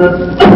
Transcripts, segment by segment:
Thank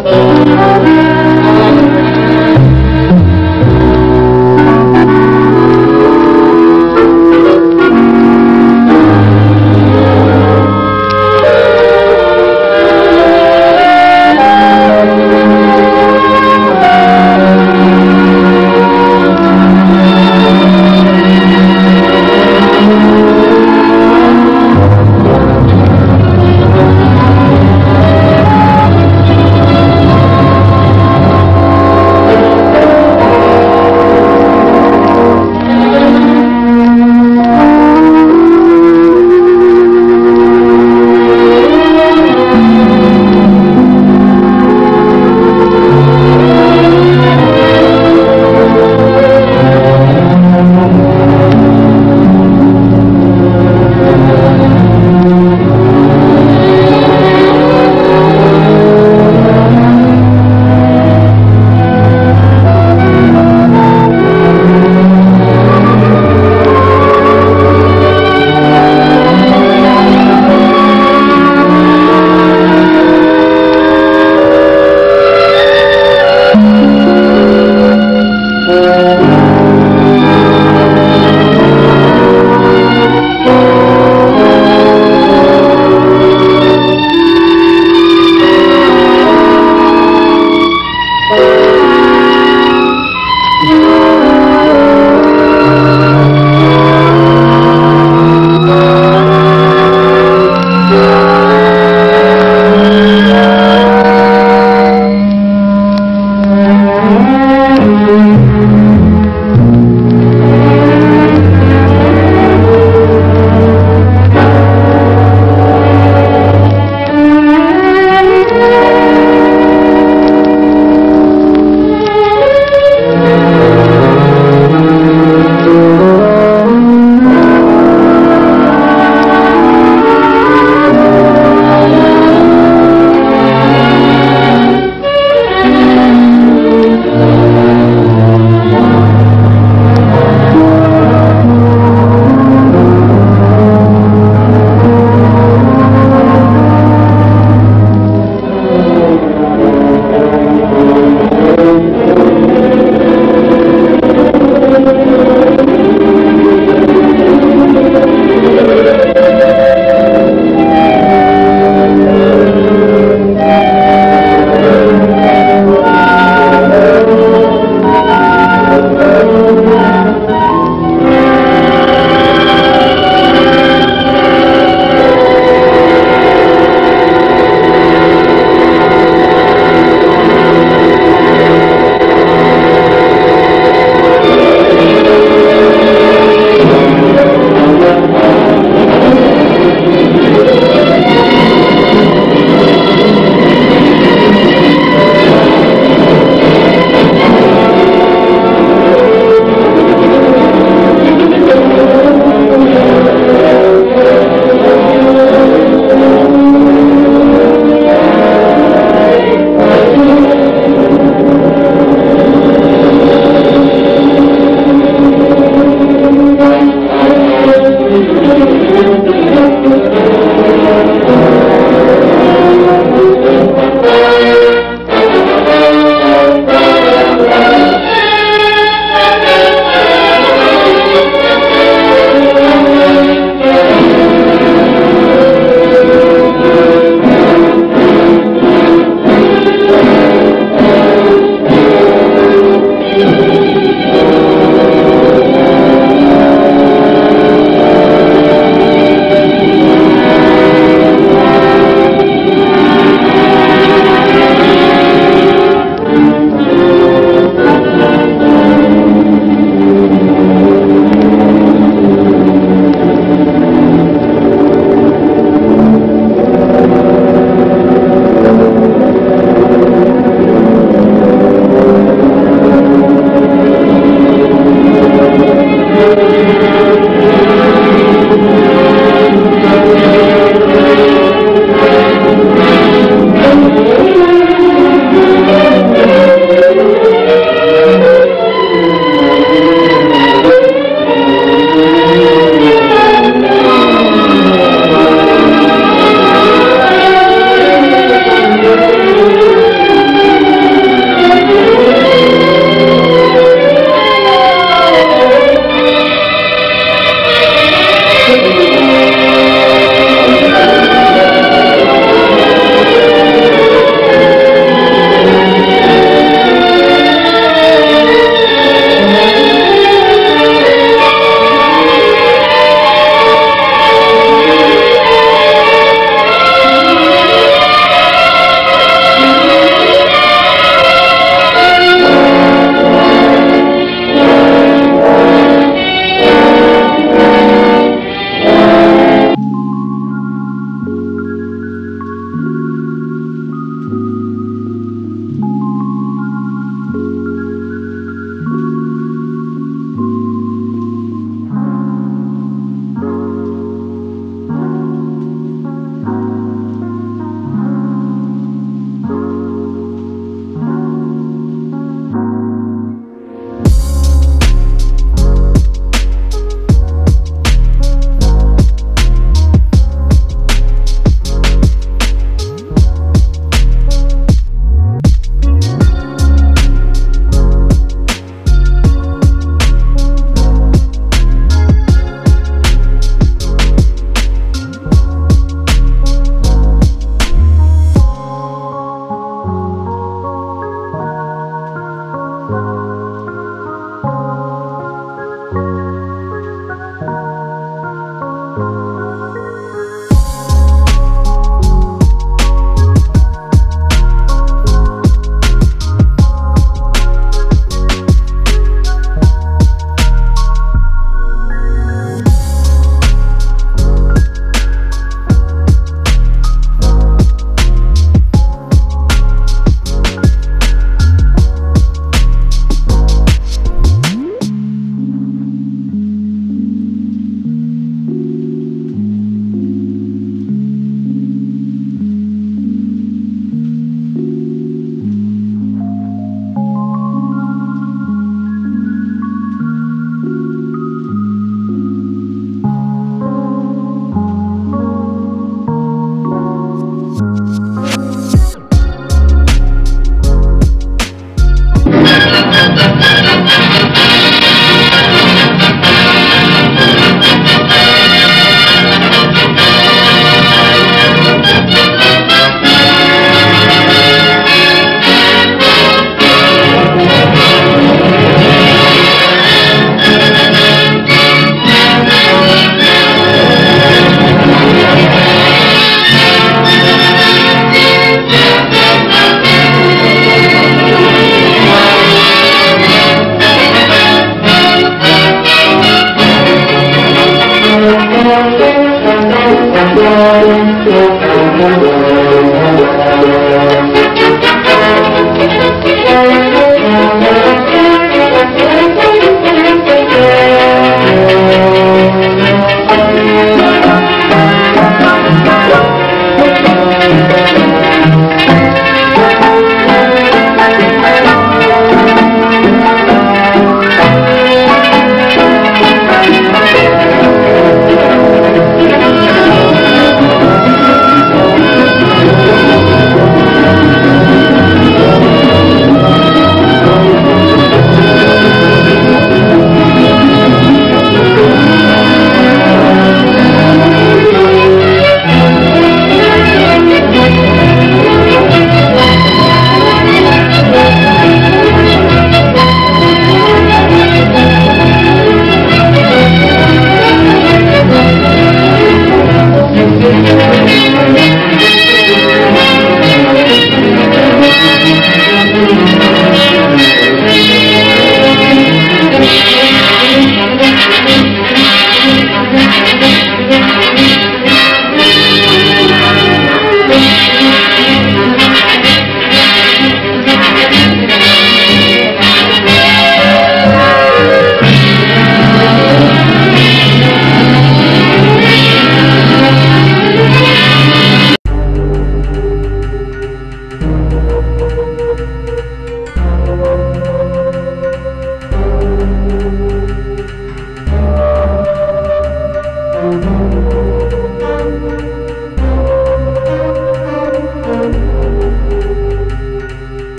Thank you.